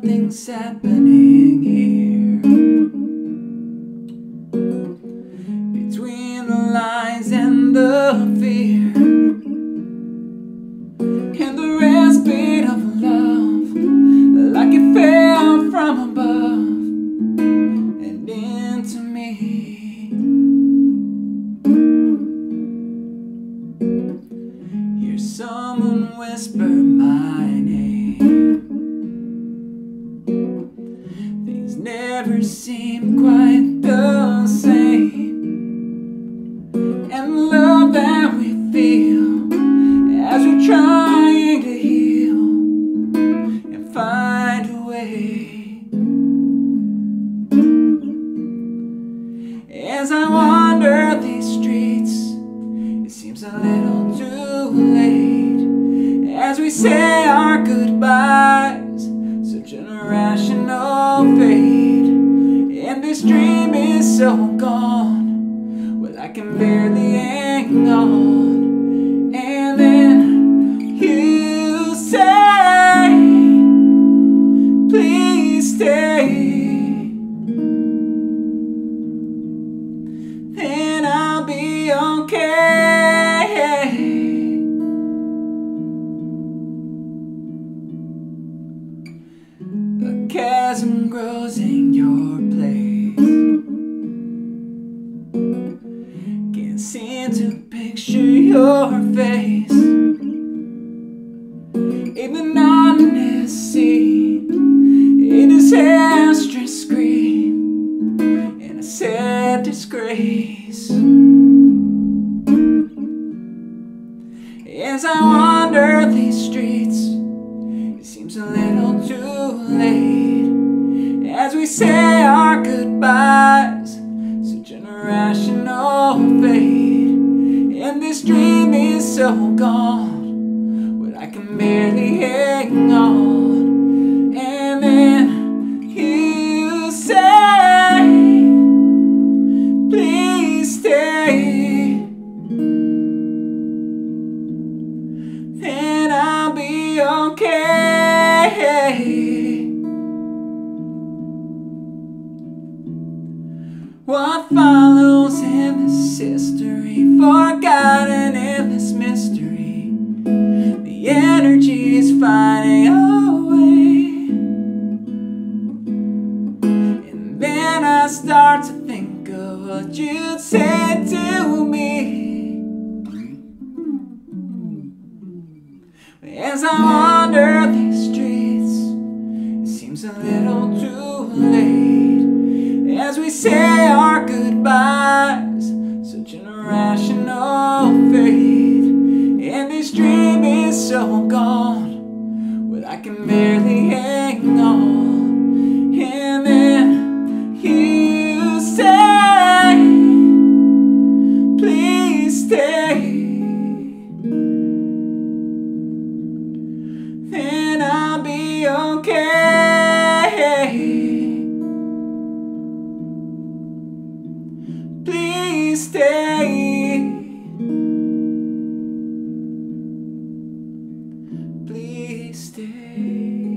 something's happening here. Between the lines and the fear. And the respite of love Like it fell from above And into me? Hear someone whisper my never seem quite the same. And the love that we feel As we're trying to heal And find a way. As I wander these streets It seems a little too late. As we say our goodbyes Such an irrational And dream is so gone. Well I can barely hang on. And then you say Please stay. Then I'll be okay. A chasm grows in your Can't to picture your face. In the numbness scene, a disastrous scream and a sad disgrace. As I wander these streets, it seems a little too late. As we say our goodbyes, such an irrational fate. This dream is so gone, but I can barely hang on. And then you say, please stay. And I'll be okay. What follows in this history, forgotten start to think of what you'd say to me. As I wander these streets, it seems a little too late. As we say our goodbyes, such an irrational stay. Please stay.